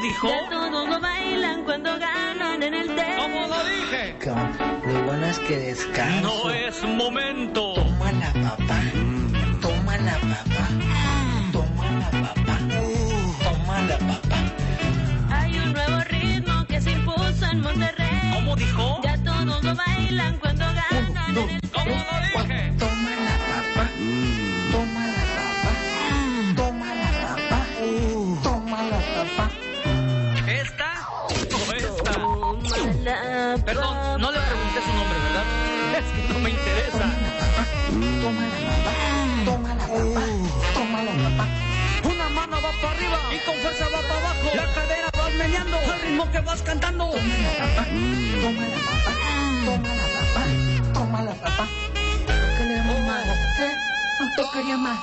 dijo? Ya todos lo bailan cuando ganan en el ¿Cómo té. lo dije? Lo bueno es que descanso. No es momento. Toma la papá. Toma la papá. Toma la papá. Toma la papá. Hay un nuevo ritmo que se impuso en Monterrey. ¿Cómo dijo? Ya todos lo bailan cuando ganan en el ¿Cómo té. lo dije? Perdón, no le pregunté su nombre, ¿verdad? Es que no me interesa. Toma la papá, toma la papá, toma la papá. Una mano va para arriba y con fuerza va para abajo. La cadera vas meneando al ritmo que vas cantando. Toma la papá, toma la papá, toma la papá, toma ¿Qué le más? ¿Eh? No te quería más.